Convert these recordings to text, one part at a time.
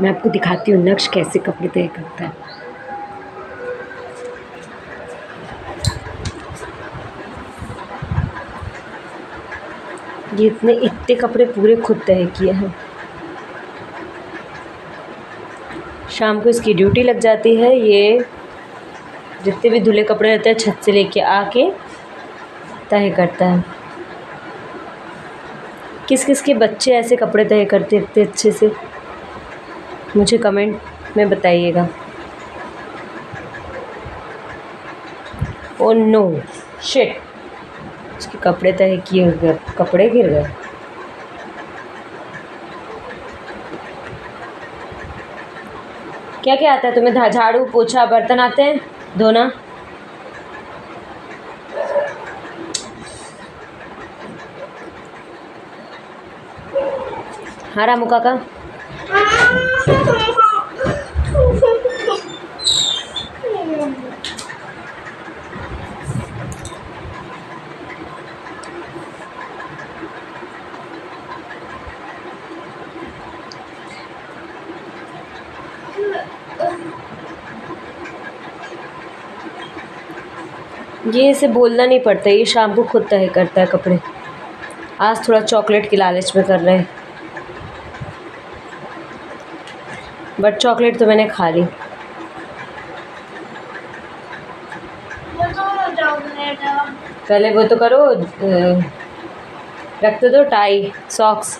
मैं आपको दिखाती हूँ नक्श कैसे कपड़े तय करता है। ये इतने इतने कपड़े पूरे खुद तय किए हैं। शाम को इसकी ड्यूटी लग जाती है, ये जितने भी धुले कपड़े रहते हैं, छत से लेके आके तय करता है। किस किस के बच्चे ऐसे कपड़े तय करते इतने अच्छे से? मुझे कमेंट में बताइएगा। ओ नो शिट उसके कपड़े तय किए गए, कपड़े गिर गए। क्या क्या आता है तुम्हें? झाड़ू, पोछा, बर्तन आते हैं? धोना? हाँ रामू काका ये इसे बोलना नहीं पड़ता, ये शाम को खुद तय करता है कपड़े। आज थोड़ा चॉकलेट की लालच में कर रहे हैं। बट चॉकलेट तो मैंने खा ली। पहले वो तो करो रख तो दो टाई सॉक्स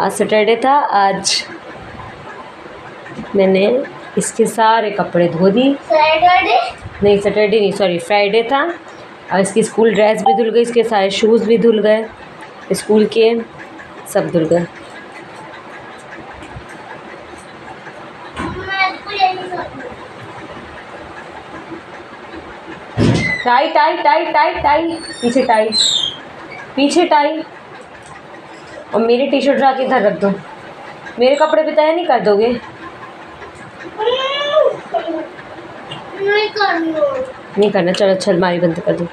आज सैटरडे था आज मैंने इसके सारे कपड़े धो दी। सैटरडे नहीं सैटरडे नहीं सॉरी फ्राइडे था। और इसकी स्कूल ड्रेस भी धुल गई इसके सारे शूज़ भी धुल गए। स्कूल के सब धुल गए। Tie tie tie tie tie पीछे टाई पीछे टाई और मेरी टी शर्ट जाके इधर रख दो। मेरे कपड़े भी तय नहीं कर दोगे? नहीं करना। चलो अच्छा अलमारी बंद कर दो।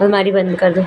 अलमारी बंद कर दो।